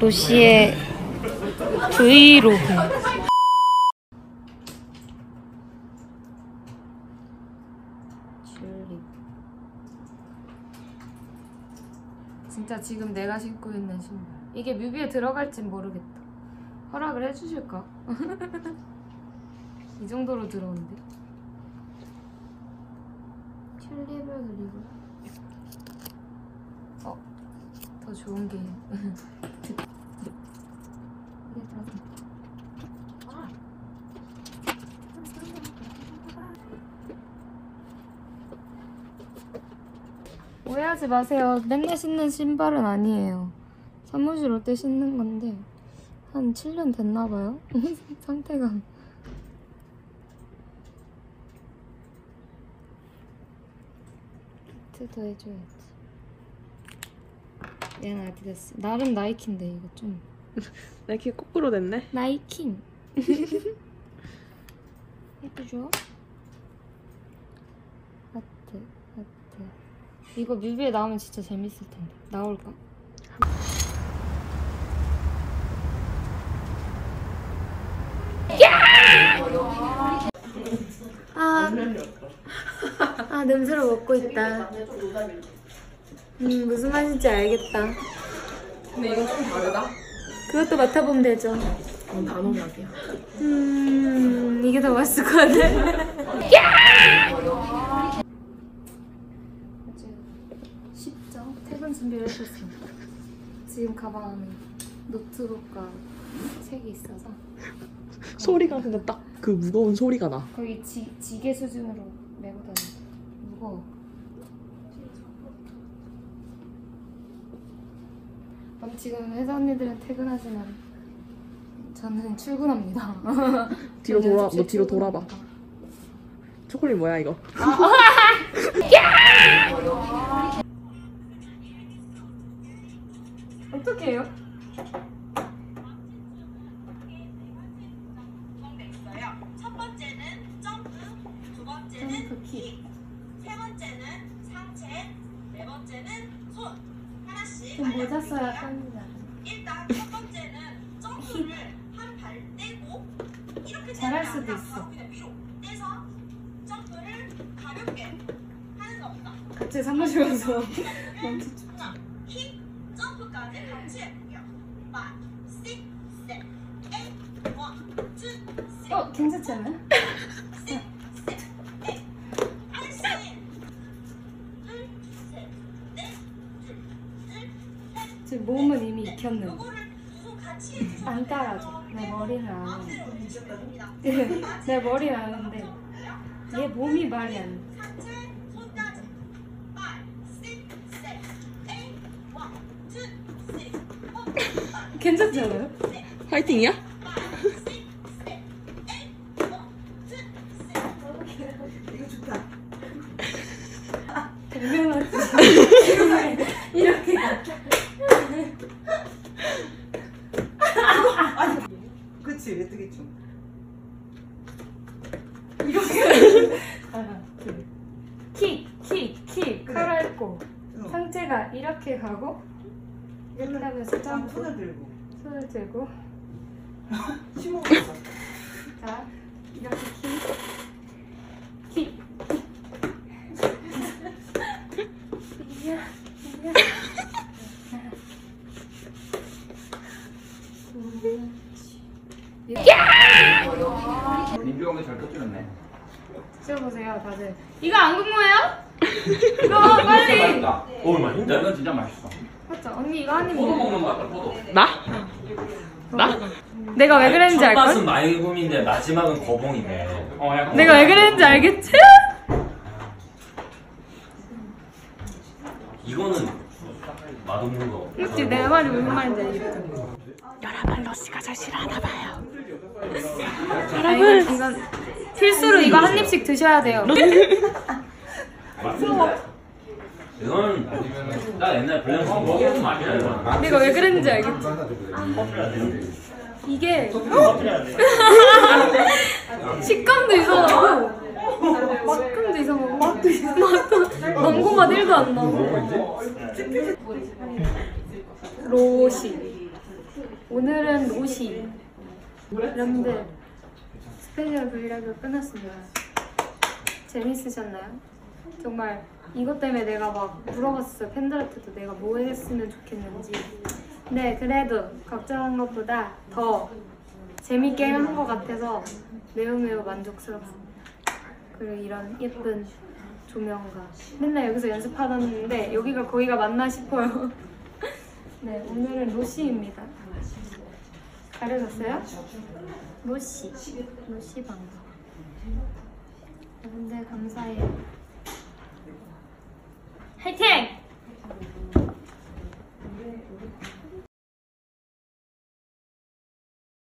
로시의 브이로그. 진짜 지금 내가 신고 있는 신발. 이게 뮤비에 들어갈진 모르겠다. 허락을 해주실까? 이 정도로 들어온대. 튤립을 그리고 어, 더 좋은 게 이게 다 오해하지 마세요. 맨날 신는 신발은 아니에요. 사무실 올 때 신는 건데 한 7년 됐나 봐요. 상태가 히트도 해줘야지. 얘는 아디다스. 나름 나이키인데 이거 좀 나이키 거꾸로 됐네. 나이킹. 예쁘죠? 하트, 하트. 이거 뮤비에 나오면 진짜 재밌을 텐데. 나올까? 아, 아 냄새를 맡고 있다. 음 무슨 맛인지 알겠다. 근데 이건 좀 다르다. 그것도 맡아보면 되죠. 이건 단호박이야. 음 이게 더 맛있을 것 같아. 퇴근 준비를 했었습니다. 지금 가방 노트북과 책이 있어서 소리가 근데 딱 그 무거운 소리가 나. 거의 지, 지게 수준으로 메고 다니고 무거워. 그럼 지금 회사 언니들은 퇴근하지만 저는 출근합니다. 뒤로 돌아, 너 뒤로 돌아봐. 초콜릿 뭐야 이거? 번째는 점프, 두 번째는 킥. 세 번째는 상체, 네 번째는 손. 하나씩 좀 모자 써야 알려드릴게요. 일단 첫 번째는 점프를 한 발 떼고 이렇게 잘할 수도 아니라 있어. 바로 그냥 위로 떼서 점프를 가볍게 하는 겁니다. 같이 사무실 하나, 킥, 점프까지 같이 해볼게요. 5, 6, 7, 8, 1, 2, 3, 어 괜찮지 않아요? 지금 몸은 이미 익혔는데 안 따라줘. 내 머리는 아는데. 내 머리는 아는데 얘 몸이 말이 안 돼. 괜찮지 않아요? 파이팅이야? 이렇게 그치 메뚜기 춤 하나, 둘. 킥, 킥, 킥. 그래. 칼알고 어. 상체가 이렇게 가고 땀 점프. 손을 들고 손을 들고 심호흡해서 자 이렇게 킥, 킥. 이야, 이야. 민규 형이 잘 터뜨렸네. 드셔보세요, 다들. 이거 안 궁금해요? 이거 빨리. 맛있다. 오, 맛있다. 이건 진짜 맛있어. 맞죠? 언니 이거 한 입 포도 먹어. 먹는 거 같다, 포도. 나? 나? 내가 왜 그랬는지 첫 맛은 알걸? 마이곰인데 마지막은 거봉이네. 어, 약간 내가 왜 그랬는지 알겠지? 이거는 맛없는 거. 그치, 내 말이 무슨 말인지 알겠죠? 여러분 러시가 잘 싫어하나 봐요. 아, 이건, 이건 필수로 이거 한 입씩 드셔야 돼요. 이건 나 옛날 블랙 먹어본 맛이야 이거. 내가 왜 그랬는지 알겠지? 이게 식감도 이상하고 맛감도 이상하고 맛도 이상하고 망고 맛 1도 안 나고 로시 오늘은 옷이 여러분들 스페셜 브이로그 끝났습니다. 재밌으셨나요? 정말 이것 때문에 내가 막 물어봤어요. 팬들한테도 내가 뭐 했으면 좋겠는지. 네, 그래도 걱정한 것보다 더 재밌게 한 것 같아서 매우 매우 만족스럽습니다. 그리고 이런 예쁜 조명과 맨날 여기서 연습하던데 여기가 거기가 맞나 싶어요. 네, 오늘은 로시입니다. 가려졌어요? 로시. 로시 방송. 여러분들 감사해요.